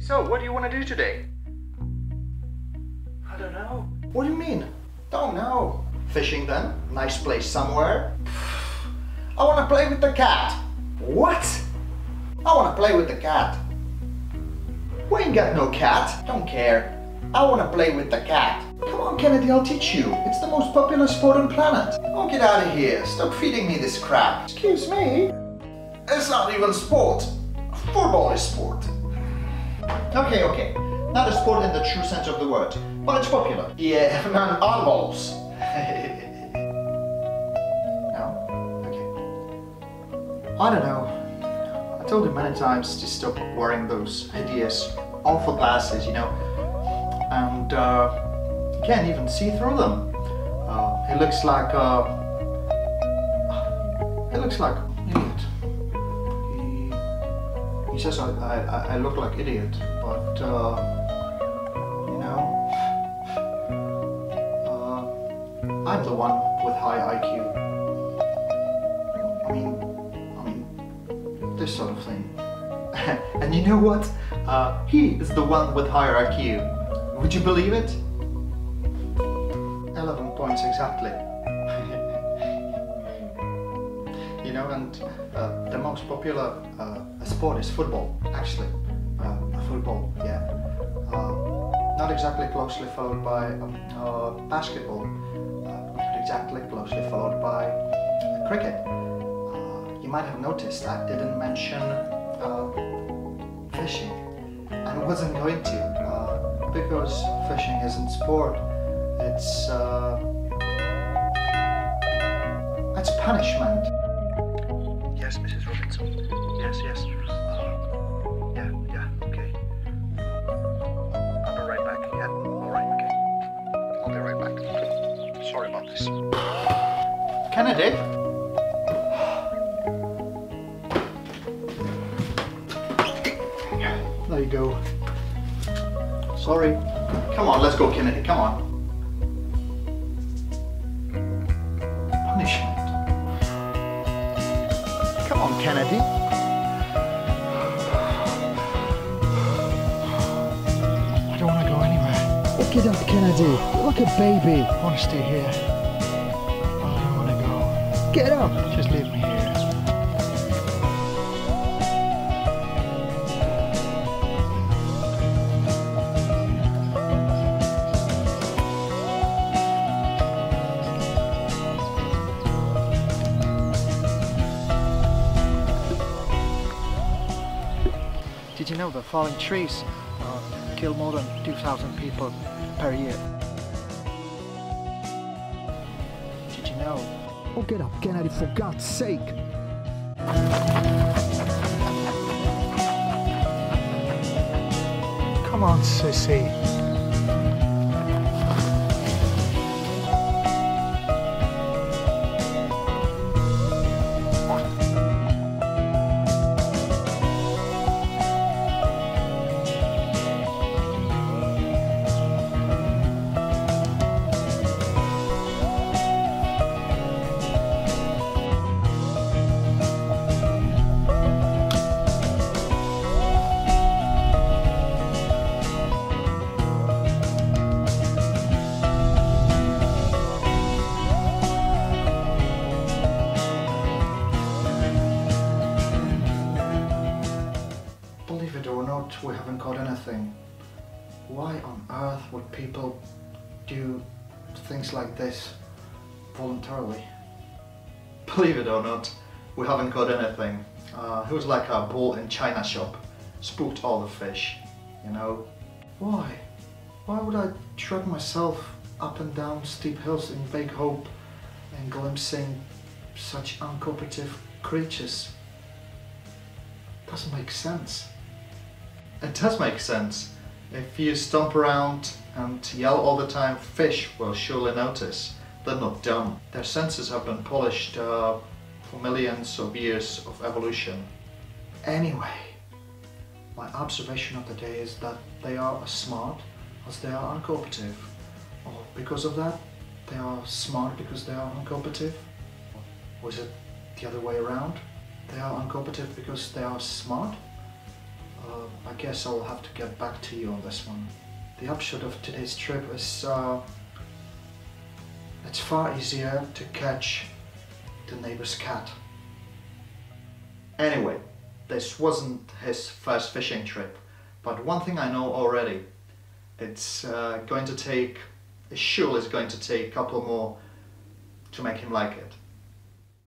So, what do you want to do today? I don't know. What do you mean? Don't know. Fishing then? Nice place somewhere? I want to play with the cat. What? I want to play with the cat. We ain't got no cat. Don't care. I want to play with the cat. Come on, Kennedy, I'll teach you. It's the most popular sport on planet. Oh, get out of here. Stop feeding me this crap. Excuse me? It's not even sport. Football is sport. Okay, okay. Not a sport in the true sense of the word, but it's popular. Yeah, man, oddballs. no? Okay. I don't know. I told him many times to stop wearing those hideous, awful glasses, you know, and uh, you can't even see through them. Uh, he looks like, uh, he looks like an idiot. Says I, I, I look like idiot, but, uh, you know, uh, I'm the one with high IQ. I mean, I mean, this sort of thing. and you know what? Uh, he is the one with higher IQ. Would you believe it? 11 points exactly. Know, and uh, the most popular uh, sport is football, actually. Uh, football, yeah. Uh, not exactly closely followed by uh, basketball, not exactly closely followed by cricket. you might have noticed I didn't mention fishing, and wasn't going to, because fishing isn't sport. It's it's punishment. Back. Sorry about this. Kennedy? There you go. Sorry. Come on, let's go, Kennedy. Come on. Punishment. Come on, Kennedy. I don't want to go anywhere. Look it up, Kennedy. You're like a baby. I want to stay here. Get up. Just leave me here. Did you know that falling trees uh, kill more than 2,000 people per year? Did you know? Oh, get up, Kennedy, for God's sake. Come on, sissy. Haven't caught anything. Why on earth would people do things like this voluntarily? Believe it or not, we haven't caught anything. Uh, it was like a bull in China shop. Spooked all the fish, you know. Why? Why would I drag myself up and down steep hills in vague hope and glimpsing such uncooperative creatures? Doesn't make sense. It does make sense. If you stomp around and yell all the time, fish will surely notice. They're not dumb. Their senses have been polished uh, for millions of years of evolution. Anyway, my observation of the day is that they are as smart as they are uncooperative. Or because of that, they are smart because they are uncooperative? Or is it the other way around? They are uncooperative because they are smart? Uh, I guess I'll have to get back to you on this one. The upshot of today's trip is uh, it's far easier to catch the neighbor's cat. Anyway, this wasn't his first fishing trip, but one thing I know already, it's uh, going to take, it sure is going to take a couple more to make him like it.